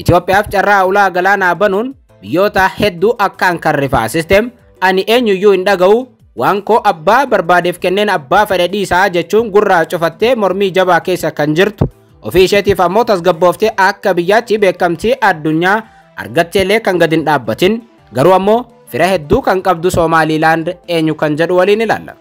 Itoophiyaaf carraa ulaa galaanaa banuun biyyoota hedduu akkaan kan rifaasistem ani eenyuyyuu hin dhaga'u waan koo abbaa barbaadeef kenneen abbaa fedhe dhiisaa jechuun gurraa cufattee mormii jabaa keessa kan jirtu ofii isheetiif ammoo tasgabbooftee akka biyyaatti beekamtii addunyaa argatteellee kan gad hin dhaabbatin garuu ammoo fira hedduu kan qabdu Soomaaliilaand eenyu kan jedhu waliin ilaalla.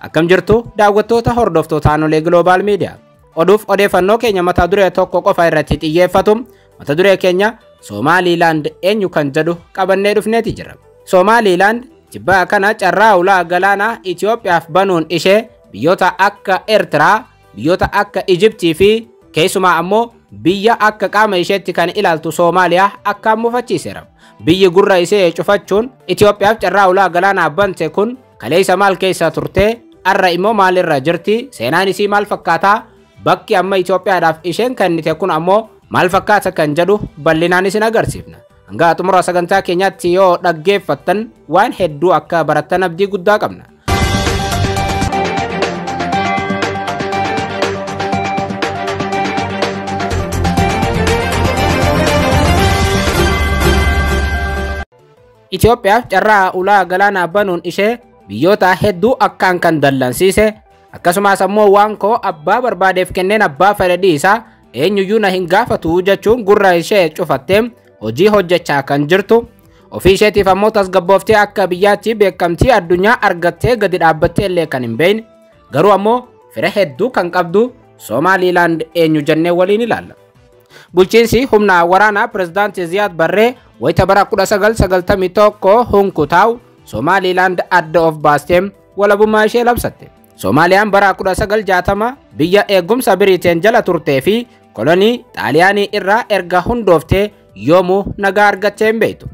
Akkam jirtu daawwattoota hordoftoota aanolee Global Media. Oduuf odeeffannoo keenya mata duree tokko qofa irratti xiyyeeffatu mata duree keenya Soomaaliilaand eenyu kan jedhu qabannee dhufneeti jira. Soomaaliilaand jibbaa kana carraa ulaa galaanaa Itoophiyaaf banuun ishee biyyoota akka Eertiraa, biyyoota akka Ijiptii fi keessumaa ammoo biyya akka qaama isheetti kan ilaaltu Soomaaliyaa akkaan mufachiiseera. Biyyi gurra ishee cufachuun Itoophiyaaf carraa ulaa galaanaa bante kun kaleessa maal keessa turte arra immoo maalirra jirti seenaan isii maal fakkaataa bakki amma Itoophiyaadhaaf isheen kennite kun ammoo maal fakkaata kan jedhu bal'inaan isin agarsiifna. Hanga xumura sagantaa keenyaatti yoo dhaggeeffattan waan hedduu akka barattan abdii guddaa qabna. Itoophiyaaf carraa ulaa galaanaa banuun ishee biyyoota hedduu akkaan kan dallansiise akkasumas ammoo waan koo abbaa barbaadeef kenneen abbaa fedhe dhiisaa eenyuyyuu na hin gaafatu jechuun gurra ishee cufattee hojii hojjechaa kan jirtu ofii isheetiif ammoo tasgabbooftee akka biyyaatti beekamtii addunyaa argattee gadi dhaabbattee illee kan hin beekne garuu ammoo fira hedduu kan qabdu Soomaaliilaand eenyu jennee waliin ilaalla. Bulchiinsi humna waraanaa pirezidaantii Ziyaad Barree wayita bara 1991 hunkutaa'u Soomaaliilaand adda of baastee walabummaa ishee labsatte. Soomaaliyaan bara 1960 biyya eegumsa Biriteen jala turtee fi kolonii Xaaliyaanii irraa erga hundooftee yoomuu nagaa argattee hin beektu.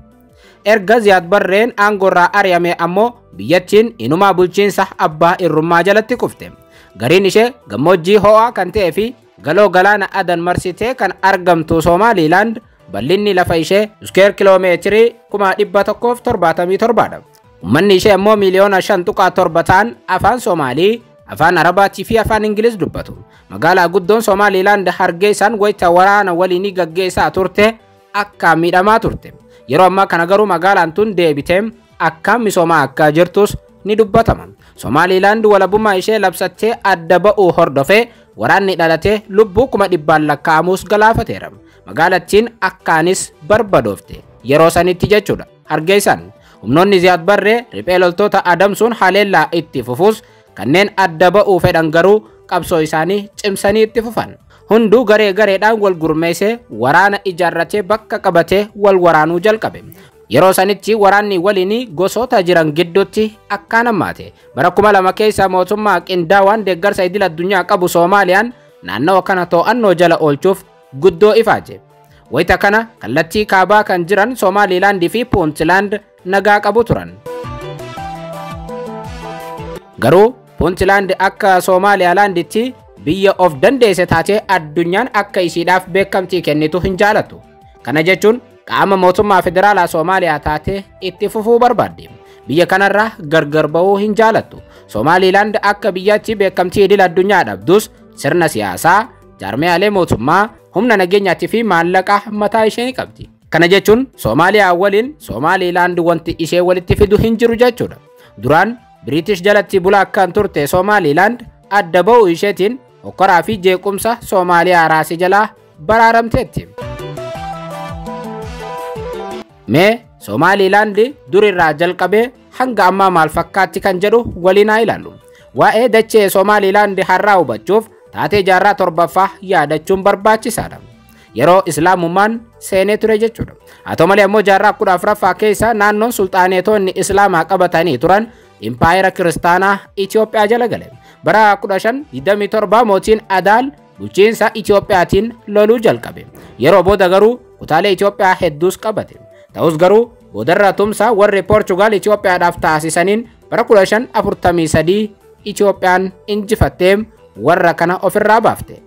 Erga Ziyaad Barreen aangoorraa ari'ame ammoo biyyattiin inumaa bulchiinsa abbaa irrummaa jalatti kufte. Gariin ishee gammoojjii ho'aa kan ta'ee fi galoo galaana adan marsitee kan argamtu Soomaaliilaand bal'inni lafa ishee iskeer kiloomeetirii 177dha. Uummanni ishee immoo miiliyoona 5.7 ta'an afaan Soomaalii, afaan Arabaatii fi afaan Ingiliz dubbatu. Magaalaa guddoon Soomaaliilaand hargeessaan wayita waraana waliinii gaggeessaa turte akkaan miidhamaa turte. Yeroo ammaa kana garuu magaalaan tun deebitee akkaan misoomaa akka jirtus ni dubbatama. Soomaaliilaand walabummaa ishee labsattee adda ba'uu hordofee waraanni dhalatee lubbuu kuma dhibbaan lakkaa'amuus galaafateera. Magaalattiin akkaanis barbadoofte yeroo sanitti jechuudha. Hargeessaan humnoonni Ziyaad Barree riphee loltoota adamsuun haleellaa itti fufuus kanneen adda ba'uu fedhan garuu qabsoo isaanii cimsanii itti fufan. Hunduu garee gareedhaan wal gurmeessee waraana ijaarratee bakka qabatee wal waraanuu jalqabe. Yeroo sanitti waraanni waliin gosoota jiran gidduutti akkaan hammaate. Bara kuma lama keessa mootummaa qindaawaan deeggarsa idil addunyaa qabu Soomaaliyaan naannawa kana to'annoo jala oolchuuf guddoo ifaaje. Wayita kana kallattii kaabaa kan jiran Soomaaliilaandii fi Puuntland nagaa qabu turan. Garuu Puuntland akka Soomaaliyaalaanditti biyya of dandeesse taatee addunyaan akka isiidhaaf beekamtii kennitu hin jaalatu. Kana jechuun qaama mootummaa federaalaa Soomaaliyaa taatee itti fufuu barbaadde. Biyya kanarraa gargar bahuu hin jaalattu. Soomaaliilaand akka biyyaatti beekamtii idil addunyaa dhabdus sirna siyaasaa, jaarmiyaalee mootummaa, humna nageenyaatii fi maallaqa mataa ishee ni qabdi. Kana jechuun Soomaaliyaa waliin Soomaaliilaand wanti ishee walitti fidu hin jiru jechuudha. Duraan Biriitish jalatti bulaa akkaan turte Soomaaliilaand adda ba'uu isheetiin hokkoraa fi jeequmsa Soomaaliyaa raasii jalaa baraaramteetti. Mee Soomaaliilaand durirraa jalqabee hanga ammaa maal fakkaatti kan jedhu waliin haa ilaallu. Waa'ee dachee Soomaaliilaand har'aa hubachuuf taatee jaarraa torbaffaa yaadachuun barbaachisaadha. Yeroo Islaamummaan seenee ture jechuudha. Haa ta'u malee ammoo jaarraa kudha afuraffaa keessa naannoon sulxaaneetonni Islaamaa qabatanii turan impaayera kiristaanaa Itoophiyaa jala gale. Bara 1527 mootiin Adaal bulchiinsa Itoophiyaatiin loluu jalqabe. Yeroo booda garuu kutaalee Itoophiyaa hedduus qabate. Ta'us garuu boodarra tumsa warri Poorchugaal Itoophiyaadhaaf taasisaniin bara 1543 Itoophiyaan injifattee warra kana ofirraa baafte.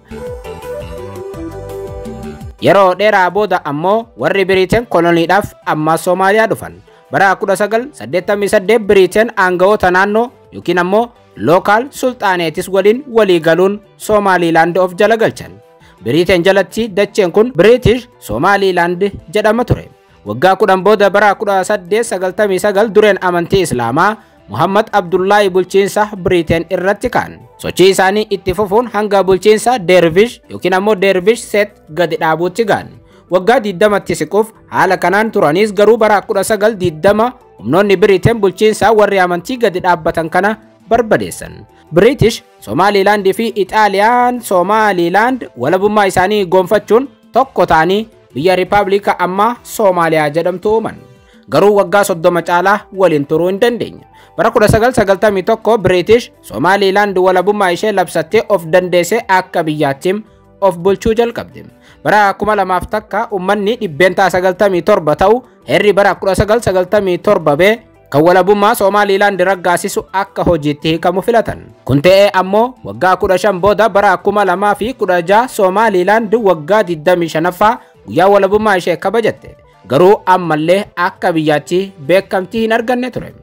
Yeroo dheeraa booda ammoo warri Biriiteen koloniidhaaf amma Soomaaliyaa dhufan. Bara 1988 Biriiteen aangawoota naannoo yookiin ammoo lookaal sulxaaneetis waliin walii galuun Soomaaliilaand of jala galchan. Biriiteen jalatti dacheen kun British Somaaliilaand jedhama ture. Waggaa kudhan booda bara 1899 dureen amantii Islaamaa Muhammad Abdullaahi bulchiinsa Biriiteen irratti ka'an. Sochii isaanii itti fufuun hanga bulchiinsa Dervish yookiin ammoo Dervish Set gadi dhaabuutti ga'an. Waggaa 20tti siquuf haala kanaan turanis garuu bara 1920 humnoonni Biriiteen bulchiinsa warri amantii gadi dhaabbatan kana barbadeessan. British Somaaliilaand fi Ixaaliyaan Somaaliilaand walabummaa isaanii goonfachuun tokko ta'anii biyya Rippaabilika ammaa Soomaaliyaa jedhamtu uuman. Garuu waggaa soddoma caalaa waliin turuu hin dandeenye. Bara 1991 British Somaaliilaand walabummaa ishee labsattee of dandeessee akka biyyaatti of bulchuu jalqabde. Bara 2000 takka uummanni dhibbeentaa 97 ta'u heerri bara 1997 bee kan walabummaa Somaaliilaand raggaasisu akka hojiitti hiikamu filatan. Kun ta'ee ammoo waggaa 15 booda bara 2016 Somaaliilaand waggaa 25ffaa guyyaa walabummaa ishee kabajatte. Garuu ammallee akka biyyaatti beekamtii hin arganne ture.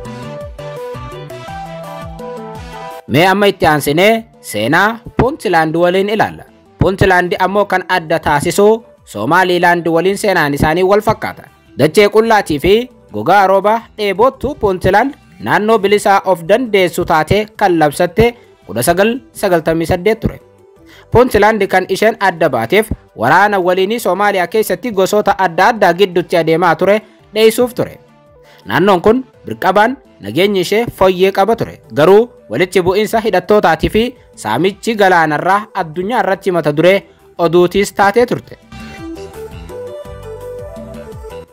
Mee amma itti aansinee seenaa Puuntilaand waliin ilaalla. Puuntilaand ammoo kan adda taasisu Somaaliilaand waliin seenaan isaanii wal fakkaata. Dachee qullaatii fi gogaa roobaa dheeboottu Puuntilaand naannoo bilisaa of dandeessu taatee kan labsatte 1998 ture. Puuntilaand kan isheen adda baateef waraana waliinii Soomaaliyaa keessatti gosoota adda addaa gidduutti adeemaa ture dheessuuf ture. Naannoon kun birqabaan nageenyi ishee fooyyee qaba ture. Garuu walitti bu'iinsa hidhattootaatii fi saamichi galaanarraa addunyaa irratti mata duree oduutiis taatee turte.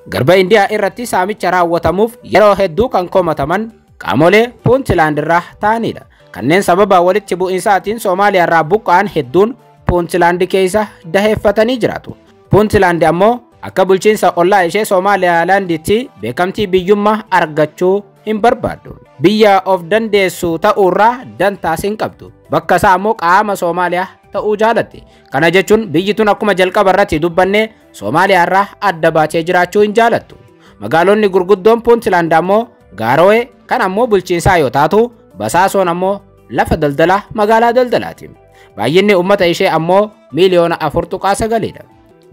Garba Indiyaa irratti saamicha raawwatamuuf yeroo hedduu kan komataman qaamolee Puuntilaand irraa ta'anidha. Kanneen sababa walitti bu'iinsaatiin Soomaaliyaa irraa buqqa'an hedduun Puuntilaand keessa daheeffatanii jiraatu. Puuntilaand ammoo akka bulchiinsa ollaa ishee Somaaliyaalaanditti beekamtii biyyummaa argachuu hin barbaaddu. Biyya of dandeessu ta'uurraa dantaas hin qabdu. Bakka isaa ammoo qaama Soomaaliyaa ta'uu jaalatti. Kana jechuun biyyi tun akkuma jalqaba irratti dubbanne Soomaaliyaa irraa adda baatee jiraachuu hin jaalattu. Magaalonni gurguddoon Puuntilaand ammoo Gaarowee kan ammoo bulchiinsaa yoo taatu Basaasoon ammoo lafa daldalaa magaalaa daldalaati. Baay'inni uummata ishee ammoo miiliyoona afur tuqaa sagalidha.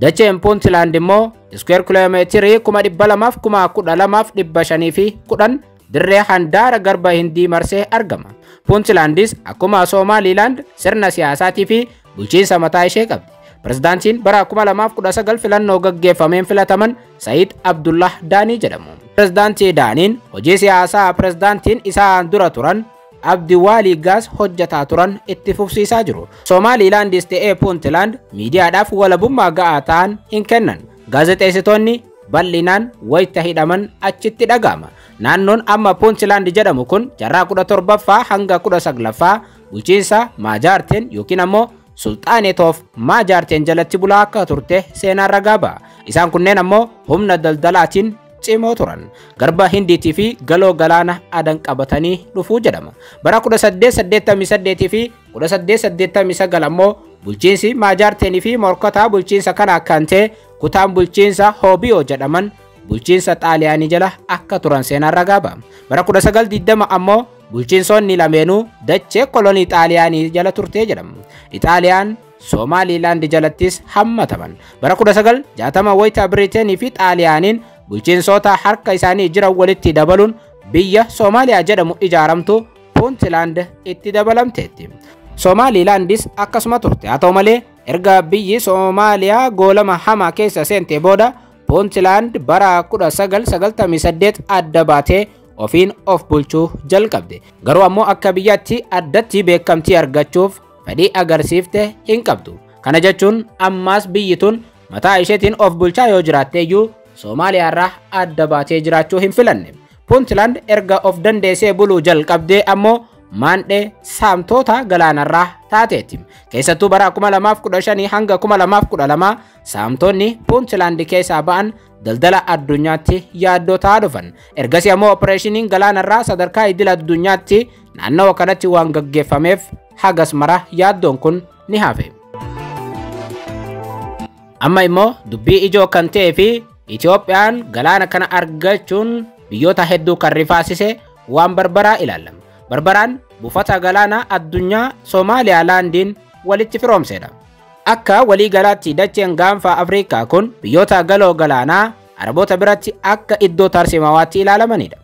Dacheen Puuntilaand immoo iskweer kiloomeetirii kuma dhibba lamaaf kuma kudha lamaaf dhibba shanii fi kudhan dirree handaara garba hindii marsee argama. Puuntilaandis akkuma Soomaaliilaand sirna siyaasaatii fi bulchiinsa mataa ishee qabdi. Pirezidaantiin bara 2019 filannoo gaggeeffameen filataman Sa'iid Abdullah Daanii jedhamu. Pirezidaantii Daaniin hojii siyaasaa pirezidaantiin isaan dura turan Abdi Waalii Gaas hojjetaa turan itti fufsiisaa jiru. Soomaaliilaandis ta'ee Puuntilaand miidiyaadhaaf walabummaa ga'aa ta'an hin kennan. Gaazexeessitoonni bal'inaan wayita hidhaman achitti dhaga'ama. Naannoon amma Puuntilaand jedhamu kun jaarraa 17ffaa hanga 19ffaa bulchiinsa Maajaarteen yookiin ammoo Sulxaaneetoof Maajaarteen jalatti bulaa akka turte seenaan ragaa ba'a. Isaan kunneen ammoo humna daldalaatiin cimoo turan. Garba Hindiitii fi galoo galaana adan qabatanii dhufuu jedhama. Bara 1888 fi 1889 ammoo bulchiinsi Maajaarteenii fi morkataa bulchiinsa kana kan ta'e kutaan bulchiinsa Hoobiyoo jedhaman bulchiinsa Xaaliyaanii jala akka turan seenaan ragaa ba'a. Bara 1920 ammoo bulchiinsonni lameenuu dachee kolonii Xaaliyaanii jala turtee jedhamu. Ixaaliyaan Soomaaliilaand jalattis hammataman. Bara 1960 wayita Biriiteenii fi Xaaliyaaniin bulchiinsota harka isaanii jiran walitti dabaluun biyya Soomaaliyaa jedhamu ijaaramtu Puuntilaand itti dabalamteetti. Soomaaliilaandis akkasuma turte haa ta'u malee erga biyyi Soomaaliyaa goolama hamaa keessa seentee booda Puuntilaand bara 1998 adda baatee ofiin of bulchuu jalqabde. Garuu ammoo akka biyyaatti addatti beekamtii argachuuf fedhii agarsiifte hin qabdu. Kana jechuun ammaas biyyi tun mataa isheetiin of bulchaa yoo jiraatteeyyuu Soomaaliyaa irraa adda baatee jiraachuu hin filanne. Puuntilaand erga of dandeessee buluu jalqabdee ammoo maandhee saamtota galaanarraa taateetti. Keessattuu bara 2015 hanga 2012 saamtonni Puuntilaand keessaa ba'an daldala addunyaatti yaaddoo ta'aa dhufan. Ergasii ammoo opereeshiniin galaanarraa sadarkaa idil addunyaatti naannawa kanatti waan gaggeeffameef hagas mara yaaddoon kun ni hafe. Amma immoo dubbii ijoo kan ta'ee fi Itoophiyaan kana argachuun biyyoota hedduu kan rifaasise ilaallama. Barbaraan buufata galaanaa addunyaa Soomaaliyaa laandiin walitti firoomsedha. Akka waliigalaatti dacheen gaanfa Afrikaa kun biyyoota galoo galaanaa Araboota biratti akka iddoo tarsimawaatti ilaalamanidha.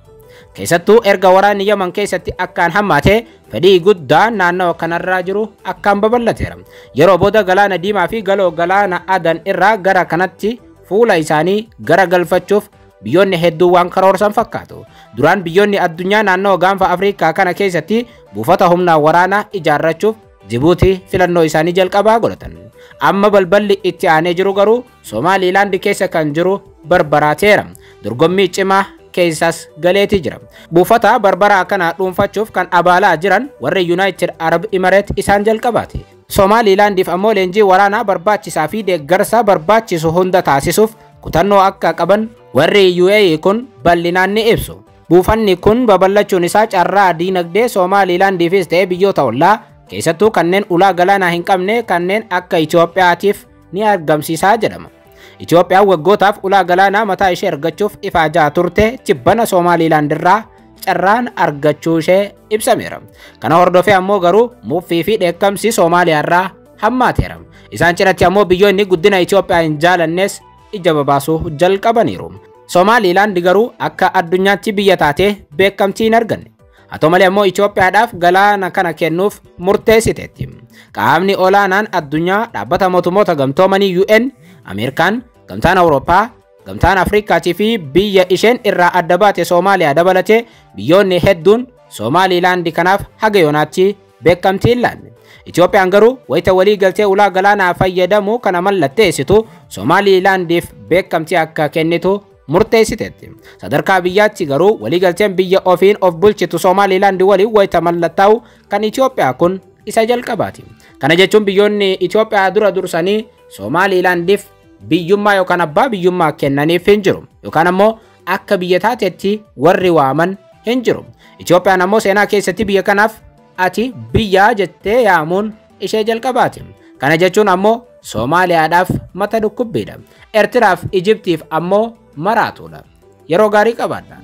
Keessattuu erga waraanni Yaman keessatti akkaan hammaate fedhii guddaan naannoo kanarraa jiru akkaan babal'ateera. Yeroo booda galaana diimaa fi galoo galaana adan irraa gara kanatti fuula isaanii gara galfachuuf biyyoonni hedduu waan karoorsan fakkaatu. Duraan biyyoonni addunyaa naannoo gaanfa Afrikaa kana keessatti buufata humnaa waraanaa ijaarrachuuf Jibuutii filannoo isaanii jalqabaa godhatan. Amma balballi itti aanee jiru garuu Somaaliilaand keessa kan jiru barbaraateera. Dorgommii cimaa keessas galeetii jira. Buufata barbaraa kana dhuunfachuuf kan abaalaa jiran warri United Arab Emirates isaan jalqabaati. Somaaliilaandiif ammoo leenjii waraanaa barbaachisaa fi deeggarsa barbaachisu hunda taasisuuf kutannoo akka qaban warri UAE kun bal'inaan ni ibsu. Buufanni kun babal'achuun isaa carraa diinagdee Somaaliilaandiifis ta'ee biyyoota ollaa keessattuu kanneen ulaa galaanaa hin qabne kanneen akka Itoophiyaatiif ni argamsiisaa jedhama. Itoophiyaan waggootaaf ulaa galaanaa mataa ishee argachuuf ifaajaa turte jibbana Somaaliilaand irraa carraan argachuu ishee ibsameera. Kana hordofee ammoo garuu muffii fi dheekkamsi Soomaaliyaa irraa hammaateera. Isaan cinatti ammoo biyyoonni guddina Itoophiyaa hin jaalannes ija babaasuu jalqabaniiru. Somaaliilaand garuu akka addunyaatti biyya taatee beekamtii hin arganne. Haa ta'u malee ammoo Itoophiyaadhaaf galaana kana kennuuf murteessiteetti. Qaamni olaanaan addunyaa dhaabbata mootummoota gamtoomanii UN, Ameerikaan, gamtaan Awurooppaa, gamtaan Afrikaatii fi biyya isheen irraa adda baate Soomaaliyaa dabalatee biyyoonni hedduun Somaaliilaandi kanaaf haga yoonaatti beekamtii hin laanne. Itoophiyaan garuu wayita walii galtee ulaa galaanaa fayyadamuu kana mallatteessitu Somaaliilaandiif beekamtii akka kennitu murteessiteetti. Sadarkaa biyyaatti garuu waliigalteen biyya ofiin of bulchitu Somaaliilaandi waliin wayita mallattaa'u kan Itoophiyaa kun isa jalqabaati. Kana jechuun biyyoonni Itoophiyaa dura dursanii Somaaliilaandiif biyyummaa yookaan abbaa biyyummaa kennaniif hin jiru. Yookaan ammoo akka biyya taatetti warri waaman hin jiru. Itoophiyaan ammoo seenaa keessatti biyya kanaaf ati biyyaa jettee yaamuun ishee jalqabaati. Kana jechuun ammoo Soomaaliyaadhaaf mata dhukkubbiidha. Eertiraaf Ijiptiif ammoo maraatuudha. Yeroo gaarii qabaadha.